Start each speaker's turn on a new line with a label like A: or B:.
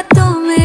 A: बातों में